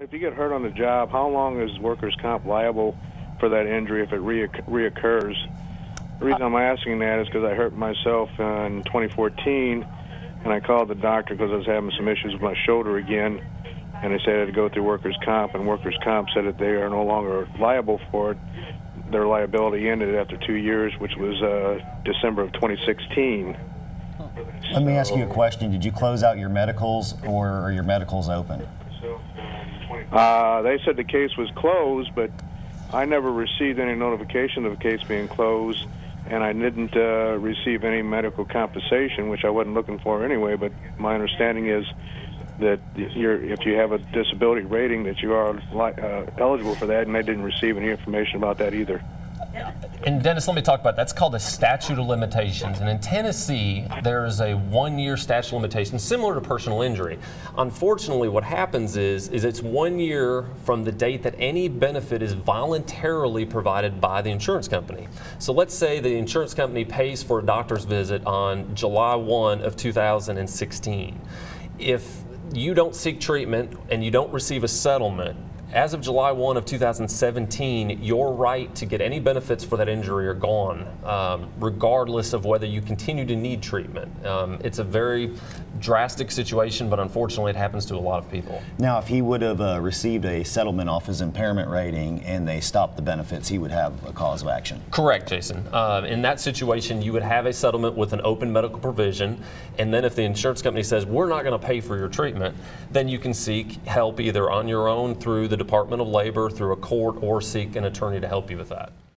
If you get hurt on the job, how long is workers' comp liable for that injury if it reoc- reoccurs? The reason I'm asking that is because I hurt myself in 2014, and I called the doctor because I was having some issues with my shoulder again, and they said I had to go through workers' comp, and workers' comp said that they are no longer liable for it. Their liability ended after two years, which was uh, December of 2016. Let me ask you a question. Did you close out your medicals or are your medicals open? Uh, they said the case was closed, but I never received any notification of the case being closed, and I didn't uh, receive any medical compensation, which I wasn't looking for anyway. But my understanding is that you're, if you have a disability rating, that you are li- uh, eligible for that, and I didn't receive any information about that either. And Dennis, let me talk about that. That's called a statute of limitations. And in Tennessee, there is a one-year statute of limitations similar to personal injury. Unfortunately, what happens is, is it's one year from the date that any benefit is voluntarily provided by the insurance company. So let's say the insurance company pays for a doctor's visit on July 1 of 2016. If you don't seek treatment and you don't receive a settlement, as of July 1 of 2017, your right to get any benefits for that injury are gone, um, regardless of whether you continue to need treatment. Um, it's a very drastic situation, but unfortunately, it happens to a lot of people. Now, if he would have uh, received a settlement off his impairment rating and they stopped the benefits, he would have a cause of action. Correct, Jason. Uh, in that situation, you would have a settlement with an open medical provision, and then if the insurance company says, we're not going to pay for your treatment, then you can seek help either on your own through the Department of Labor, through a court, or seek an attorney to help you with that.